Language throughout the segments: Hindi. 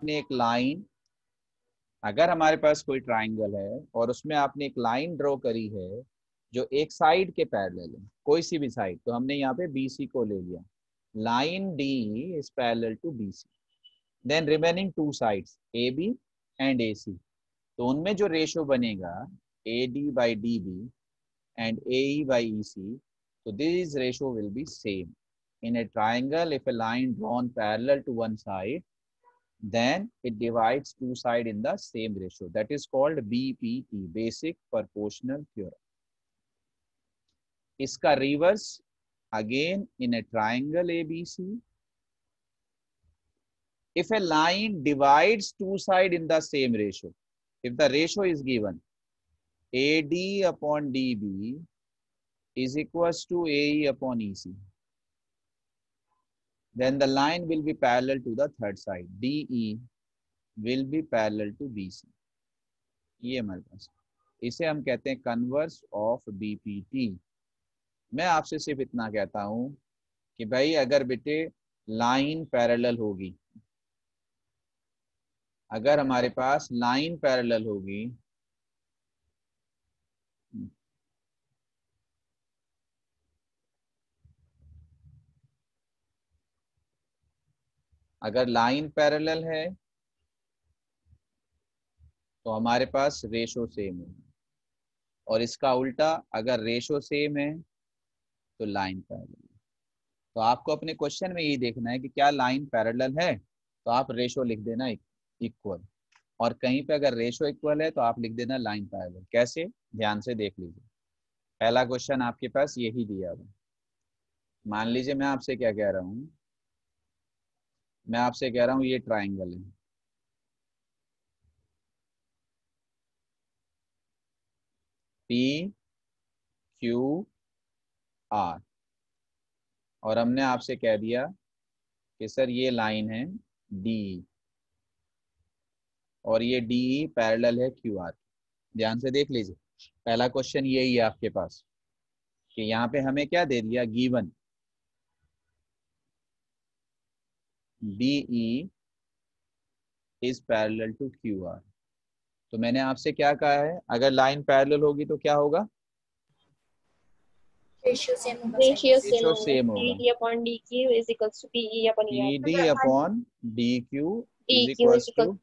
आपने एक लाइन, अगर हमारे पास कोई ट्राइंगल है और उसमें आपने एक लाइन ड्रॉ करी है, जो एक साइड के पैरेलल है, कोई सी भी साइड तो हमने यहाँ पे बीसी को ले लिया। Line D is parallel to B C then remaining two sides A B and A C तो उनमें जो रेशो बनेगा A D by D B and A by E C तो this ratio will be same in a triangle, if a line drawn parallel to one side then it divides two side in the same ratio. That is called bpt basic proportional theorem. Iska reverse again in a triangle abc if a line divides two side in the same ratio if the ratio is given ad upon db is equals to ae upon ec then the line will be parallel to the third side. DE will be parallel to BC ये हमारे पास इसे हम कहते हैं कन्वर्स ऑफ़ बीपीटी मैं आपसे सिर्फ़ इतना कहता हूँ कि भाई अगर बेटे लाइन पैरेलल होगी, अगर हमारे पास लाइन पैरेलल होगी अगर लाइन पैरेलल है तो हमारे पास रेशो सेम है। और इसका उल्टा अगर रेशो सेम है तो लाइन पैरेलल तो आपको अपने क्वेश्चन में यही देखना है कि क्या लाइन पैरेलल है तो आप रेशो लिख देना इक्वल। और कहीं पे अगर रेशो इक्वल है तो आप लिख देना लाइन पैरेलल। कैसे? ध्यान से देख लीजिए। पहला क्वेश्चन आपके पास यही दिया हुआ मान लीजिए मैं आपसे क्या कह रहा हूँ मैं आपसे कह रहा हूँ, ये ट्राइंगल है। पी क्यू आर और हमने आपसे कह दिया कि सर ये लाइन है डी और ये डी पैरेलल है क्यू आर ध्यान से देख लीजिए। पहला क्वेश्चन यही है आपके पास कि यहाँ पे हमें क्या दे दिया? Given BE is parallel to QR. तो मैंने आपसे क्या कहा है? अगर लाइन पैरेलल होगी तो क्या होगा? Ratio same same. Upon PD upon DQ is equals to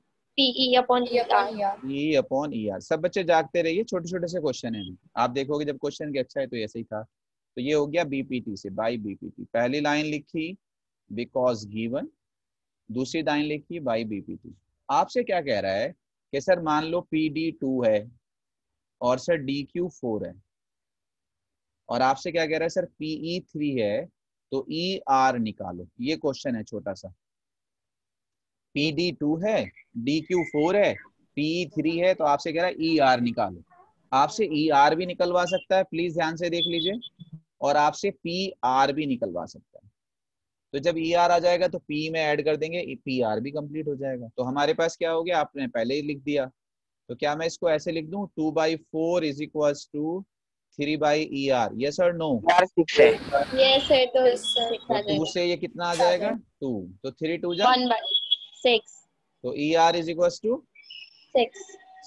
upon ER सब बच्चे जागते रहिए छोटे छोटे से क्वेश्चन है। आप देखोगे जब क्वेश्चन के अच्छा है तो ऐसे ही था। तो ये हो गया बीपीटी से बाई बीपीटी पहली लाइन लिखी बिकॉज़ गिवन दूसरी लाइन लिखी बाई बीपीटी आपसे क्या कह रहा है कि सर मान लो पी डी टू है और सर डी क्यू फोर है। और आपसे क्या कह रहा है सर पीई थ्री है तो ई आर निकालो। ये क्वेश्चन है छोटा सा। पी डी टू है, डी क्यू फोर है पीई थ्री है तो आपसे कह रहा है ई आर निकालो। आपसे ई आर भी निकलवा सकता है, प्लीज़ ध्यान से देख लीजिए। और आपसे पी आर भी निकलवा सकता है। तो जब ई आर आ जाएगा तो पी में ऐड कर देंगे पी आर भी कंप्लीट हो जाएगा। तो हमारे पास क्या हो गया? आपने पहले ही लिख दिया। तो क्या मैं इसको ऐसे लिख दूँ? Two by four is equal to three by E R yes और नो है। तो तो टू से ये कितना आ जाएगा? टू तो थ्री टू जा। 1 बाय 6 तो E R is equal to 6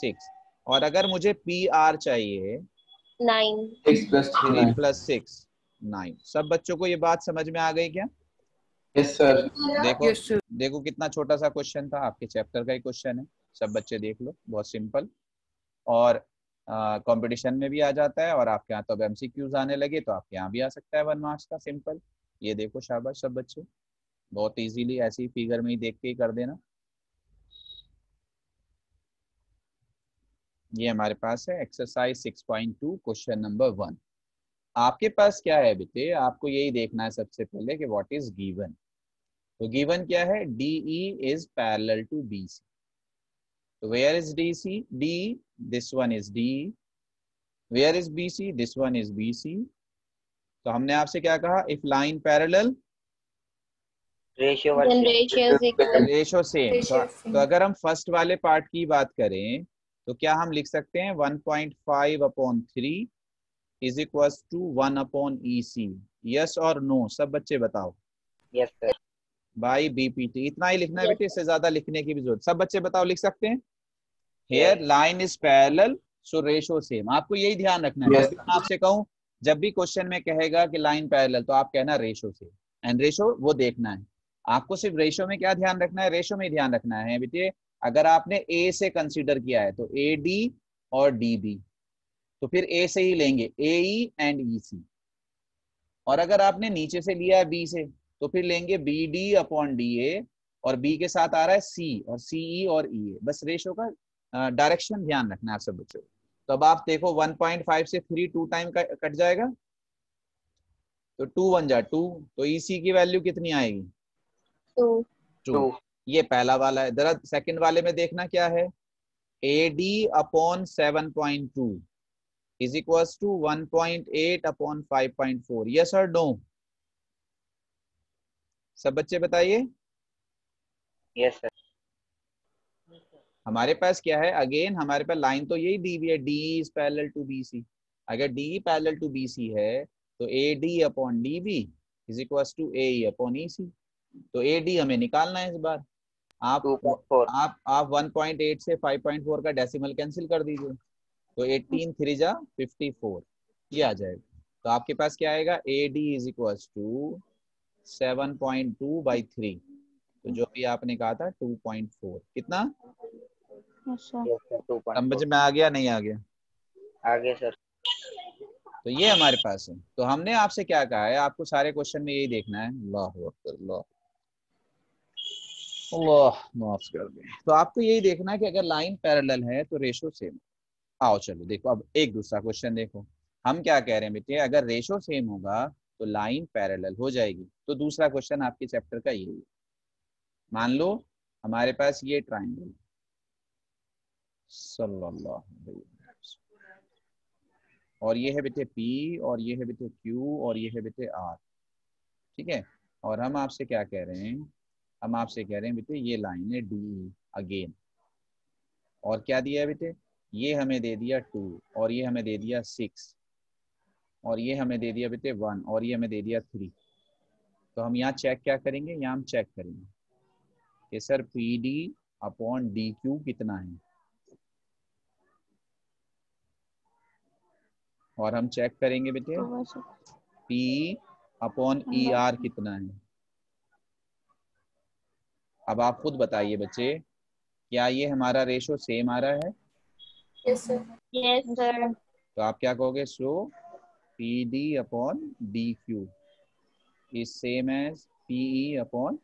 six और अगर मुझे पी आर चाहिए 9 six plus three plus six nine सब बच्चों को ये बात समझ में आ गई क्या? यस सर देखो देखो कितना छोटा सा क्वेश्चन था आपके चैप्टर का ही क्वेश्चन है। सब बच्चे देख लो बहुत सिंपल और कंपटीशन में भी आ जाता है और आपके यहाँ तो अब एमसीक्यूज आने लगे तो आपके यहाँ भी आ सकता है वन मार्क्स का सिंपल ये देखो शाबाश सब बच्चे। बहुत इजीली ऐसी फिगर में ही देख के ही कर देना। ये हमारे पास है एक्सरसाइज 6.2 क्वेश्चन नंबर वन आपके पास क्या है बेटे? आपको यही देखना है सबसे पहले कि व्हाट इज़ गिवन तो गिवन क्या है? DE is parallel to BC तो where is DC D this one is D. Where is BC this one is B C तो हमने आपसे क्या कहा? If line parallel ratio same तो, तो अगर हम फ़र्स्ट वाले पार्ट की बात करें तो क्या हम लिख सकते हैं? 1.5 upon three is equal to one upon E C yes और नो सब बच्चे बताओ। यस सर बाई बीपीटी इतना ही लिखना है बेटे इससे ज़्यादा लिखने की भी ज़रूरत। सब बच्चे बताओ लिख सकते हैं? Here line is parallel so ratio same आपको यही ध्यान रखना है। Yes. आपसे कहूँ जब भी क्वेश्चन में कहेगा कि लाइन पैरेलल तो आप कहना रेशो से एंड रेशो वो देखना है। आपको सिर्फ़ रेशो में क्या ध्यान रखना है? रेशो में ध्यान रखना है बेटे। अगर आपने ए से कंसिडर किया है तो ए डी और डी बी तो फिर ए से ही लेंगे ए ई एंड ई सी और अगर आपने नीचे से लिया है बी से तो फिर लेंगे B D upon D A और बी के साथ आ रहा है सी और सी ई और ई ए बस रेशो का डायरेक्शन ध्यान रखना है आप सब बच्चों। को। तो अब आप देखो 1.5 से 3 टू टाइम कट जाएगा। तो टू वन जा टू तो ई सी की वैल्यू कितनी आएगी? टू टू टू ये पहला वाला है। जरा सेकंड वाले में देखना क्या है। A D upon seven point two point eight upon five point four yes और नो सब बच्चे बताइए। यस सर हमारे पास क्या है? अगेन हमारे पास लाइन तो यही दी हुई है D is parallel to B C अगर D parallel to B C है तो A D upon D B is equal to A upon E C तो ए डी हमें निकालना है इस बार। आप आप आप 1.8 से 5.4 का डेसिमल कैंसिल कर दीजिए। तो 18 थ्री जा 54 ये आ जाएगा। तो आपके पास क्या आएगा? A D is equal to seven point two by three तो जो भी आपने कहा था 2.4 कितना? यस सर टू पॉइंट समझ में आ गया नहीं आ गया? आगे सर। तो ये हमारे पास है। तो हमने आपसे क्या कहा है? आपको सारे क्वेश्चन में यही देखना है। अल्लाह अल्लाह। अल्लाह माफ़ कर दे। तो आपको यही देखना है कि अगर लाइन पैरेलल है तो रेशो सेम आओ चलो, देखो, अब एक दूसरा क्वेश्चन देखो। हम क्या कह रहे हैं बेटे, अगर रेशो सेम होगा तो लाइन पैरेलल हो जाएगी। तो दूसरा क्वेश्चन आपके चैप्टर का है मान लो, हमारे पास ये ट्राइंगल। और ये है बेटे P, और ये है बेटे Q, और ये है बेटे R ठीक है? और हम आपसे क्या कह रहे हैं? हम आपसे कह रहे हैं बेटे, ये लाइन है डी अगेन और क्या दिया है बेटे? ये हमें दे दिया टू और ये हमें दे दिया सिक्स और ये हमें दे दिया बेटे वन और ये हमें दे दिया थ्री तो हम यहाँ चेक क्या करेंगे? यहाँ हम चेक करेंगे कि sir P D upon D Q कितना है? और हम चेक करेंगे बेटे पी अपॉन ई आर कितना है? अब आप खुद बताइए बच्चे क्या ये हमारा रेशो सेम आ रहा है? यस सर तो आप क्या कहोगे? So P D upon D Q is same as PE upon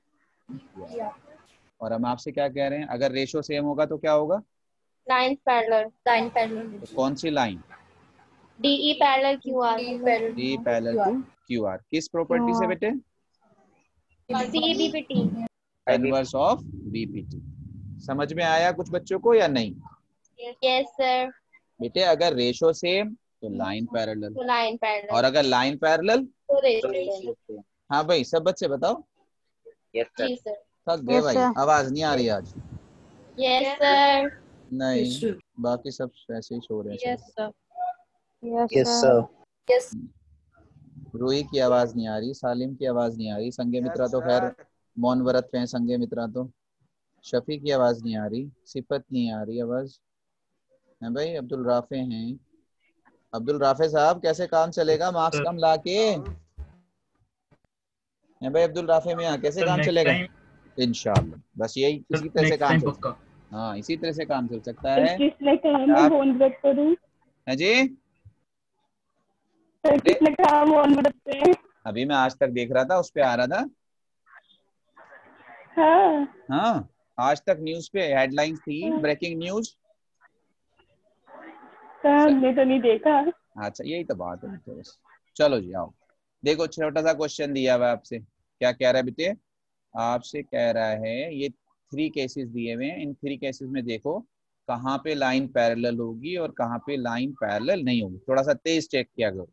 और हम आपसे क्या कह रहे हैं? अगर रेशो सेम होगा तो क्या होगा? लाइन पैरेलल लाइन पैरेलल तो कौन सी line DE parallel QR D parallel to Q R किस प्रॉपर्टी से बेटे? सीबीपीटी इनवर्स ऑफ़ बीपीटी समझ में आया कुछ बच्चों को या नहीं? यस सर बेटे अगर रेशो सेम तो लाइन पैरेलल तो लाइन पैरेलल और अगर लाइन पैरेलल तो रेशो हाँ भाई सब बच्चे बताओ। यस सर सर थक गए भाई आवाज़ नहीं आ रही आज। यस सर नहीं बाकी सब ऐसे ही सो रहे हैं yes sir. Yes sir yes Ruhi की आवाज़ नहीं आ रही सालिम की आवाज़ नहीं आ रही। संगे मित्रा तो खैर मौन व्रत पे हैं संगे मित्रा तो। शफी की आवाज़ नहीं आ रही सिफत नहीं आ रही आवाज़। है भाई अब्दुल राफे हैं। अब्दुल राफे साहब कैसे काम चलेगा? मार्क्स कम ला के है भाई अब्दुल राफे में यहाँ कैसे काम चलेगा? इंशाल्लाह बस यही इसी तरह से काम चल हाँ इसी तरह से काम चल सकता है। है? जी? अभी मैं आज तक देख रहा था उस पे आ रहा था। हाँ। हाँ आज तक न्यूज़ पे हेडलाइंस थी ब्रेकिंग न्यूज़ सर हमने तो नहीं देखा। अच्छा यही तो बात है तो चलो जी आओ। देखो छोटा सा क्वेश्चन दिया हुआ आपसे। क्या कह रहा है बेटे आपसे कह रहा है ये थ्री केसेस दिए हुए हैं। इन थ्री केसेस में देखो कहाँ पे लाइन पैरेलल होगी और कहाँ पे लाइन पैरेलल नहीं होगी। थोड़ा सा तेज चेक किया करो।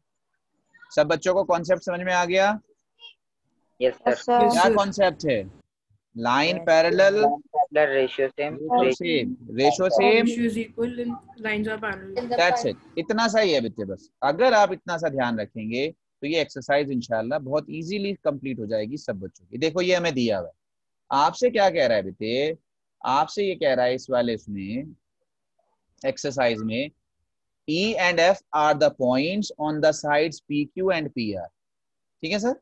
सब बच्चों को कॉन्सेप्ट समझ में आ गया? यस सर क्या कॉन्सेप्ट है? Line parallel ratio same same ratio same Ratio is equal and lines are parallel. That's it इतना सा ही है बच्चे बस। अगर आप इतना सा ध्यान रखेंगे तो ये एक्सरसाइज इंशाल्लाह बहुत इजीली कंप्लीट हो जाएगी सब बच्चों की। देखो ये हमें दिया हुआ है। आपसे क्या कह रहा है बेटे आपसे ये कह रहा है इस वाले इसमें एक्सरसाइज में E and F are the points on the sides PQ and PR. ठीक है sir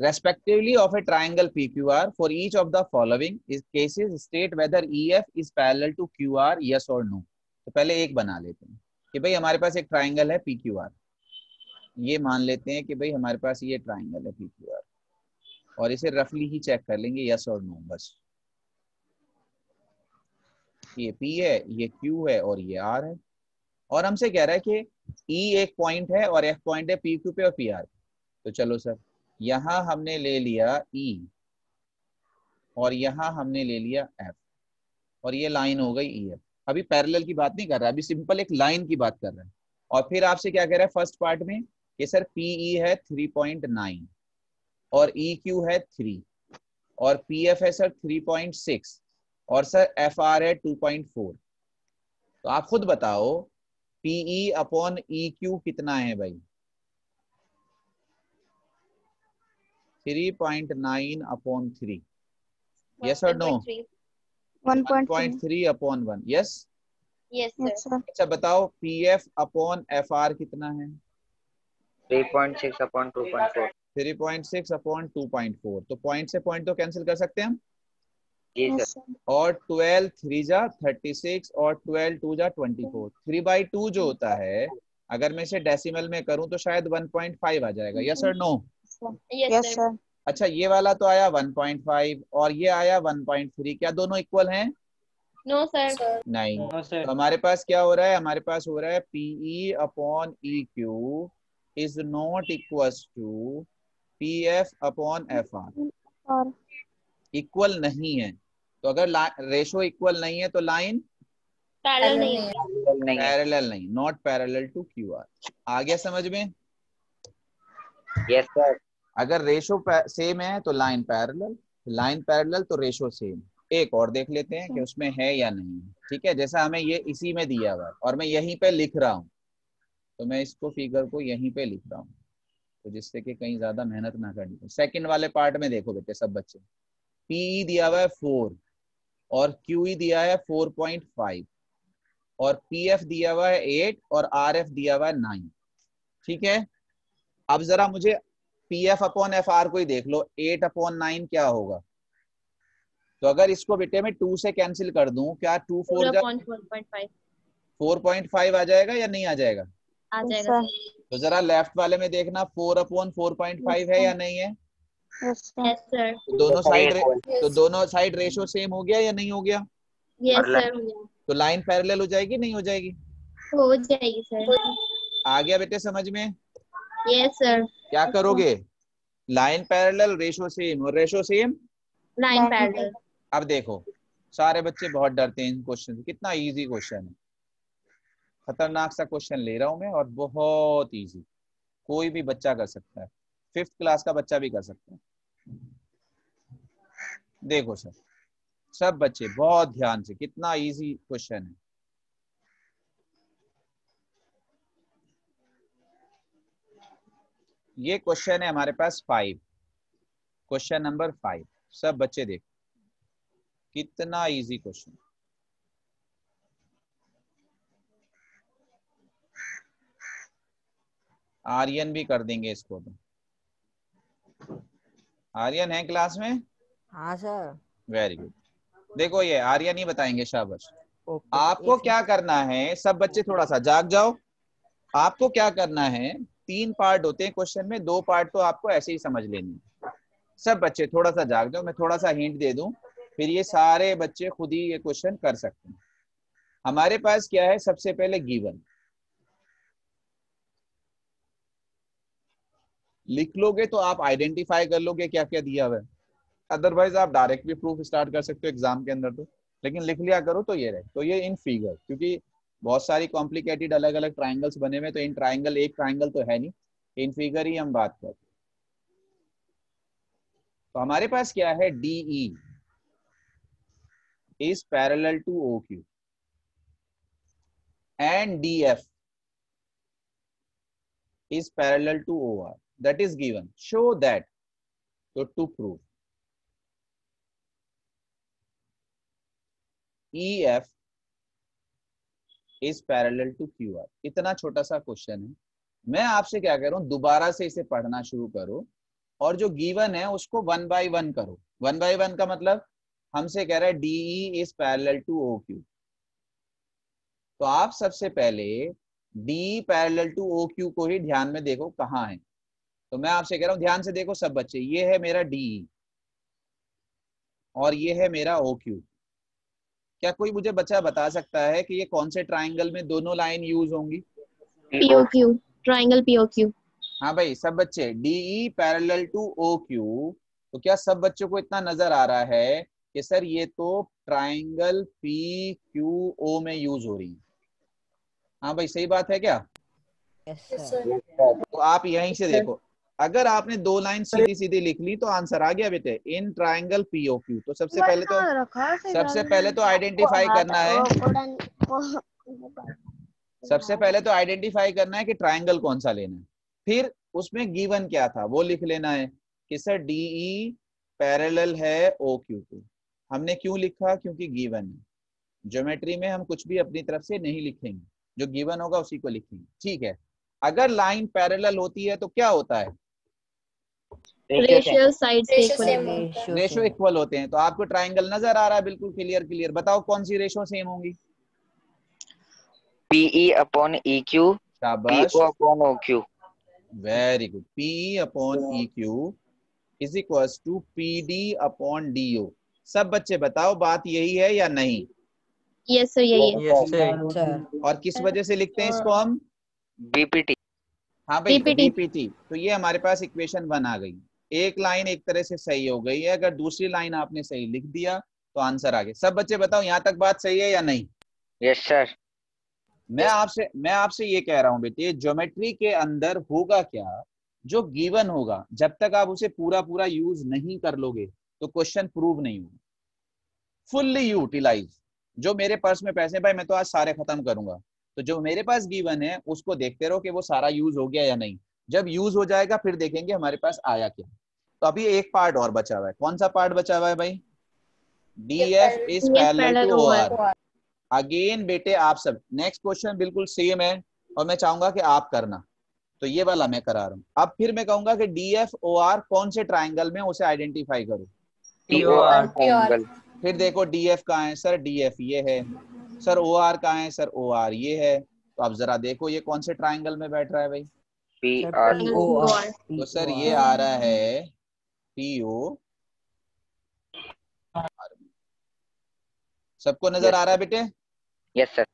respectively of a triangle PQR for each of the following is cases, state whether EF is parallel to QR yes or no. तो पहले एक बना लेते हैं कि भाई हमारे पास एक ट्राइंगल है PQR ये मान लेते हैं कि भाई हमारे पास ये ट्राइंगल है PQR और इसे रफली ही चेक कर लेंगे यस और नो बस। ये P है, ये Q है और ये R है। और हमसे कह रहा है कि E एक पॉइंट है और F पॉइंट है PQ पे और PR तो चलो सर यहाँ हमने ले लिया E और यहाँ हमने ले लिया F और ये लाइन हो गई EF अभी पैरेलल की बात नहीं कर रहा, अभी सिंपल एक लाइन की बात कर रहा है। और फिर आपसे क्या कह रहा है फ़र्स्ट पार्ट में? कि सर PE है 3.9 और EQ है 3 और PF है सर 3.6 और सर एफ़ आर है 2.4 तो आप खुद बताओ पीई अपॉन ई क्यू कितना है भाई? 3.9 upon 3 yes or no? 1.3. 1.3 upon 1 yes Yes. Yes, sir. अच्छा बताओ पीएफ अपॉन एफ़ आर कितना है? 3.6 upon 2.4 3.6 अपॉन 2.4 तो पॉइंट से पॉइंट तो कैंसिल कर सकते हैं हम? जी Yes, सर और 12 थ्री जा 36 और 12 टू जा 24 3 बाई टू जो होता है अगर मैं इसे डेसिमल में करूँ तो शायद 1.5 आ जाएगा. यस और no Yes, Yes, sir. sir. अच्छा ये वाला तो आया 1.5 और ये आया 1.3 क्या दोनों इक्वल हैं? No, sir. नहीं। नो सर तो हमारे पास क्या हो रहा है? हमारे पास हो रहा है PE upon E Q is not equal to P F upon F R equal नहीं है। तो अगर रेशो इक्वल नहीं है तो लाइन Parallel नहीं है. नहीं है। पैरेलल नहीं not parallel to Q R आ गया समझ में? यस सर अगर रेशो सेम है तो लाइन पैरेलल लाइन पैरेलल तो रेशो सेम एक और देख लेते हैं कि उसमें है या नहीं ठीक है? जैसा हमें ये इसी में दिया हुआ है और मैं यहीं पे लिख रहा हूँ तो मैं इसको फिगर को यहीं पे लिख रहा हूँ तो जिससे कि कहीं ज़्यादा मेहनत ना करनी सेकंड वाले पार्ट में देखो बेटे सब बच्चे। पीई दिया हुआ है फोर और क्यूई दिया है फोर पॉइंट फाइव और पीएफ दिया हुआ है एट और आरएफ दिया हुआ है नाइन ठीक है? अब जरा मुझे P F upon F R को ही देख लो एट अपॉन नाइन क्या होगा? तो अगर इसको बेटे में टू से कैंसिल कर दूँ क्या two four. Four point five आ जाएगा या नहीं आ जाएगा? आ जाएगा. तो जरा लेफ़्ट वाले में देखना four upon four point five है या नहीं है? Yes, sir. तो दोनों साइड तो दोनों साइड रेशो सेम हो गया या नहीं हो गया? Yes, और sir. तो लाइन पैरेलल हो जाएगी नहीं हो जाएगी? हो जाएगी सर. आ गया बेटे समझ में? Yes. क्या करोगे? लाइन पैरेलल रेशो सेम और रेशो सेम लाइन parallel. अब देखो सारे बच्चे बहुत डरते हैं इन क्वेश्चन से। कितना इजी क्वेश्चन है। खतरनाक सा क्वेश्चन ले रहा हूँ मैं और बहुत इजी कोई भी बच्चा कर सकता है। फिफ्थ क्लास का बच्चा भी कर सकता है। देखो सर सब बच्चे बहुत ध्यान से कितना इजी क्वेश्चन है। ये क्वेश्चन है हमारे पास फाइव क्वेश्चन नंबर फाइव सब बच्चे देखो। कितना इजी क्वेश्चन आर्यन भी कर देंगे इसको तो आर्यन है क्लास में? हाँ सर वेरी गुड देखो ये आर्यन ही बताएँगे शाबाश। आपको क्या करना है सब बच्चे थोड़ा सा जाग जाओ। आपको क्या करना है तीन पार्ट होते हैं क्वेश्चन में, दो पार्ट तो आपको ऐसे ही समझ लेनी सब बच्चे थोड़ा सा जाग जाओ, मैं थोड़ा सा हिंट दे दूँ, फिर ये सारे बच्चे खुद ही ये क्वेश्चन कर सकते हैं। हमारे पास क्या है? सबसे पहले गिवन लिख लोगे तो आप आइडेंटिफाई कर लोगे क्या क्या दिया हुआ है। अदरवाइज़ आप डायरेक्ट भी प्रूफ स्टार्ट कर सकते हो एग्ज़ाम के अंदर तो। लेकिन लिख लिया करो तो ये रहे तो ये इन फिगर क्योंकि बहुत सारी कॉम्प्लिकेटेड अलग अलग ट्राइंगल्स बने हुए तो इन ट्राइंगल एक ट्राइंगल तो है नहीं। इन फिगर ही हम बात करते तो हमारे पास क्या है? DE is parallel to O Q and D F is parallel to O R that is given show that तो to prove E F is parallel to Q R इतना छोटा सा क्वेश्चन है। मैं आपसे क्या कह रहा हूँ दोबारा से इसे पढ़ना शुरू करो और जो गिवन है, उसको वन बाई वन करो। वन बाई वन का मतलब हमसे कह रहा है DE is parallel to O Q तो आप सबसे पहले D parallel to O Q को ही ध्यान में देखो, कहाँ है। तो मैं आपसे कह रहा हूँ, ध्यान से देखो सब बच्चे, ये है मेरा डी और ये है मेरा ओ क्यू क्या कोई मुझे बच्चा बता सकता है कि ये कौन से ट्राइंगल में दोनों लाइन यूज़ होंगी? POQ ट्रायंगल POQ हाँ भाई सब बच्चे DE parallel to O Q तो क्या सब बच्चों को इतना नज़र आ रहा है कि सर ये तो ट्राइंगल पी क्यू ओ में यूज़ हो रही है? हाँ भाई सही बात है क्या? Yes, तो आप यहीं से देखो। अगर आपने दो लाइन सीधी सीधी लिख ली तो आंसर आ गया बेटे इन ट्राइंगल पीओ क्यू तो सबसे पहले तो सबसे पहले तो आइडेंटिफाई करना है। सबसे पहले तो आइडेंटिफाई करना है कि ट्राइंगल कौन सा लेना है। फिर उसमें गिवन क्या था वो लिख लेना है कि सर डीई पैरेलल है ओ क्यू को हमने क्यों लिखा? क्योंकि गिवन है। ज्योमेट्री में हम कुछ भी अपनी तरफ़ से नहीं लिखेंगे। जो गिवन होगा उसी को लिखेंगे। ठीक है। अगर लाइन पैरेलल होती है तो क्या होता है? रेशियो साइड से Ratio equal same होंगे। रेशो इक्वल होते हैं तो आपको ट्राइंगल नज़र आ रहा है बिल्कुल क्लियर क्लियर बताओ कौन सी रेशो सेम होंगी? PE upon EQ, शाबाश। PO upon OQ. Very good P upon E Q is equal to P D upon D O सब बच्चे बताओ बात यही है या नहीं? यस सर यही है. और किस वजह से लिखते हैं इसको हम? बीपीटी हाँ भाई बीपीटी तो ये हमारे पास इक्वेशन वन आ गई। एक लाइन एक तरह से सही हो गई है अगर दूसरी लाइन आपने सही लिख दिया तो आंसर आ गया सब बच्चे बताओ यहाँ तक बात सही है या नहीं? Yes, sir. मैं आपसे मैं आपसे ये कह रहा हूँ बेटे ज्योमेट्री के अंदर होगा क्या? जो गिवन होगा जब तक आप उसे पूरा पूरा यूज़ नहीं कर लोगे तो क्वेश्चन प्रूव नहीं होगा। फुल्ली यूटिलाइज जो मेरे पर्स में पैसे भाई मैं तो आज सारे खत्म करूँगा। तो जो मेरे पास गिवन है उसको देखते रहो कि वो सारा यूज़ हो गया या नहीं। जब यूज़ हो जाएगा फिर देखेंगे हमारे पास आया क्या। तो अभी एक पार्ट और बचा हुआ है। कौन सा पार्ट बचा हुआ है भाई? D F is parallel to to R again बेटे आप सब। नेक्स्ट क्वेश्चन बिल्कुल सेम है और मैं चाहूँगा कि आप करना। तो ये वाला मैं करा रहा हूँ। अब फिर मैं कहूँगा कि डी एफ़ ओ आर कौन से ट्राइंगल में उसे आइडेंटिफाई करो. फिर देखो डी एफ़ कहाँ है? सर डी एफ़ ये है। सर ओ आर कहाँ है? सर ओ आर ये है। तो आप जरा देखो ये कौन से ट्राइंगल में बैठ रहा है भाई। PR. POR. तो सर ये आ रहा है पी ओ सबको नज़र आ रहा है बेटे? Yes, sir.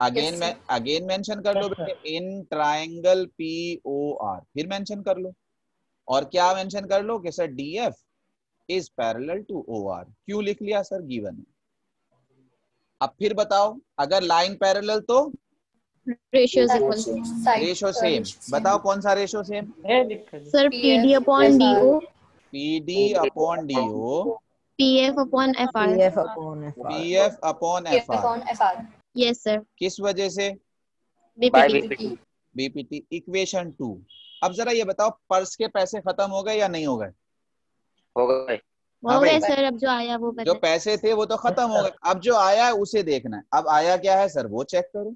अगेन मैं अगेन मेंशन कर लो बेटे. In triangle P O R फिर मेंशन कर लो. और क्या मेंशन कर लो कि sir? D F is parallel to O R क्यों लिख लिया सर? गिवन अब फिर बताओ अगर लाइन पैरेलल तो? रेशियो इक्वल रेशो सेम बताओ कौन सा ratio same sir PD D O P D upon D O PF upon FR PF upon FR. P F upon F R yes sir किस वजह से? BPT. बीपीटी इक्वेशन टू अब जरा ये बताओ पर्स के पैसे खत्म हो गए या नहीं हो गए? हो गए। हाँ हो गए सर अब जो आया वो जो पैसे थे वो तो खत्म हो गए। अब जो आया है उसे देखना है। अब आया क्या है सर वो चेक करो।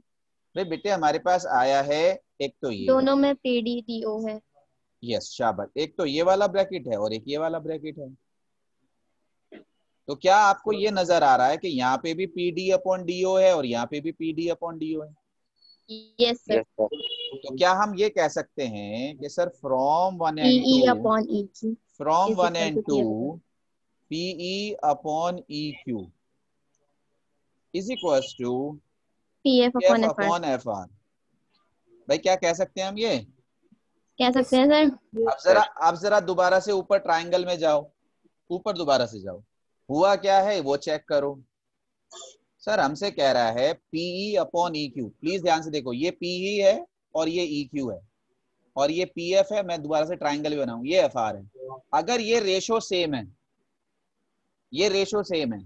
भाई बेटे हमारे पास आया है एक तो ये। दोनों में DO है। यस शाबाश। एक तो ये वाला ब्रैकेट है और एक ये वाला ब्रैकेट है। तो क्या आपको ये नज़र आ रहा है कि यहाँ पे भी P D upon D O है और यहाँ पे भी P D upon D O है? Yes sir. Yes, sir. तो क्या हम ये कह सकते हैं कि sir from one and two from one and two PE upon E Q is equals to PF F upon R भाई क्या कह सकते हैं हम ये? कह सकते हैं सर अब जरा अब जरा दोबारा से ऊपर ट्राइंगल में जाओ। ऊपर दोबारा से जाओ। हुआ क्या है? वो चेक करो। सर हमसे कह रहा है PE upon E Q please ध्यान से देखो ये पीई है और ये ई क्यू है। और ये पी एफ़ है मैं दोबारा से ट्राइंगल भी बनाऊँ। ये एफ़ आर है। अगर ये रेशो सेम है ये रेशो सेम है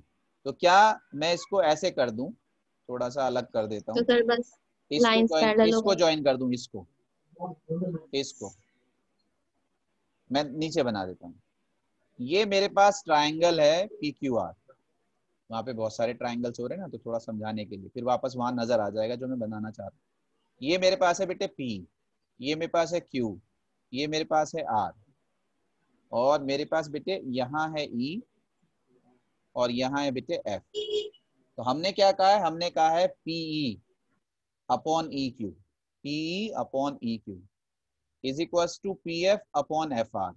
तो क्या मैं इसको ऐसे कर दूँ? थोड़ा सा अलग कर देता तो हूँ सर बस इसको ज्वाइन कर दूँ इसको। इसको। मैं नीचे बना देता हूँ। ये मेरे पास ट्राइंगल है पी क्यू आर वहाँ पे बहुत सारे ट्राइंगल्स हो रहे हैं ना तो थोड़ा समझाने के लिए। फिर वापस वहाँ नज़र आ जाएगा जो मैं बनाना चाह रहा हूँ। ये मेरे पास है बेटे पी ये मेरे पास है क्यू ये मेरे पास है आर और मेरे पास बेटे यहाँ है ई और यहाँ है बेटे एफ़ तो हमने क्या कहा है? हमने कहा है PE upon E Q PE upon E Q is equal to P F upon F R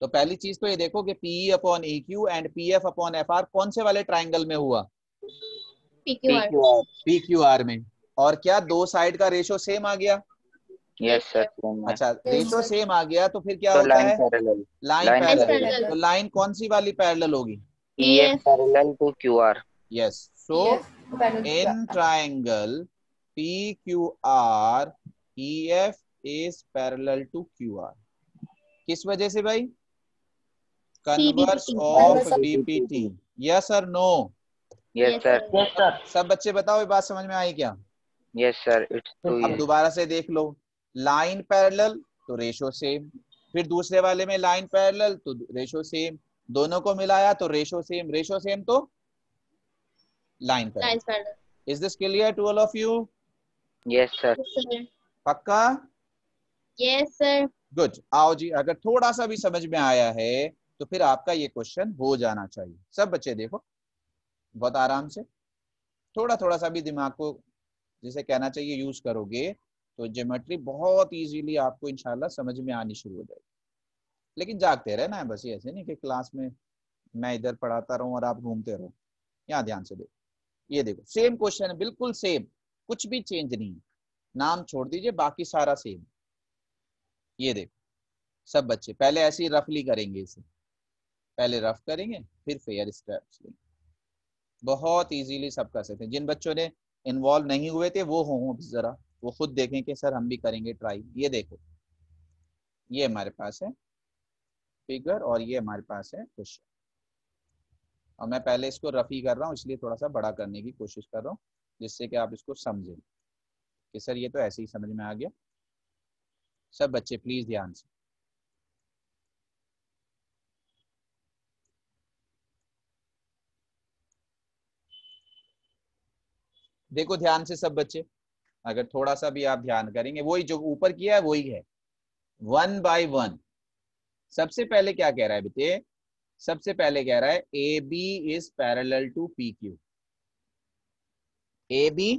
तो पहली चीज़ तो ये देखो कि PE upon E Q and P F upon F R कौन से वाले ट्राइंगल में हुआ? पी क्यू आर में. और क्या दो साइड का रेशो सेम आ गया? यस सर अच्छा रेशो सेम आ गया तो फिर क्या तो होता है? लाइन पैरेलल तो लाइन कौन सी वाली पैरेलल होगी? EF parallel to QR yes so in triangle PQR EF is parallel to QR किस वजह से भाई? कन्वर्स ऑफ़ बीपीटी यस और नो यस Yes, सर सब बच्चे बताओ ये बात समझ में आई क्या? यस सर इट्स अब दोबारा से देख लो। लाइन पैरेलल तो रेशो सेम फिर दूसरे वाले में लाइन पैरेलल तो रेशो सेम दोनों को मिलाया तो रेशो सेम रेशो सेम तो line parallel. Is this clear to all of you yes sir पक्का? Yes, sir. गुड आओ जी अगर थोड़ा सा भी समझ में आया है तो फिर आपका ये क्वेश्चन हो जाना चाहिए। सब बच्चे देखो बहुत आराम से। थोड़ा थोड़ा सा भी दिमाग को जिसे कहना चाहिए यूज़ करोगे तो ज्योमेट्री बहुत इजीली आपको इंशाल्लाह समझ में आनी शुरू हो जाएगी। लेकिन जागते रहना है बस, ये ऐसे नहीं कि क्लास में मैं इधर पढ़ाता रहूँ और आप घूमते रहो। यहाँ ध्यान से देखो। ये देखो सेम क्वेश्चन है, बिल्कुल सेम कुछ भी चेंज नहीं है। नाम छोड़ दीजिए, बाकी सारा सेम ये देखो, सब बच्चे, पहले ऐसे ही रफली करेंगे इसे। पहले रफ करेंगे, फिर फेयर स्टेप्स लेंगे। बहुत इजीली सब कर सकते हैं। जिन बच्चों ने इन्वॉल्व नहीं हुए थे, वो हों जरा। वो खुद देखें कि सर हम भी करेंगे ट्राई ये देखो। ये हमारे पास है। फिगर और ये हमारे पास है क्वेश्चन और मैं पहले इसको रफी कर रहा हूँ, इसलिए थोड़ा सा बड़ा करने की कोशिश कर रहा हूँ, जिससे कि आप इसको समझें। कि सर, ये तो ऐसे ही समझ में आ गया। सब बच्चे प्लीज़ ध्यान से। देखो, ध्यान से सब बच्चे, अगर थोड़ा सा भी आप ध्यान करेंगे, वही जो ऊपर किया है, वही है। वन बाय वन सबसे पहले क्या कह रहा है बेटे? सबसे पहले कह रहा है A B is parallel to P Q A B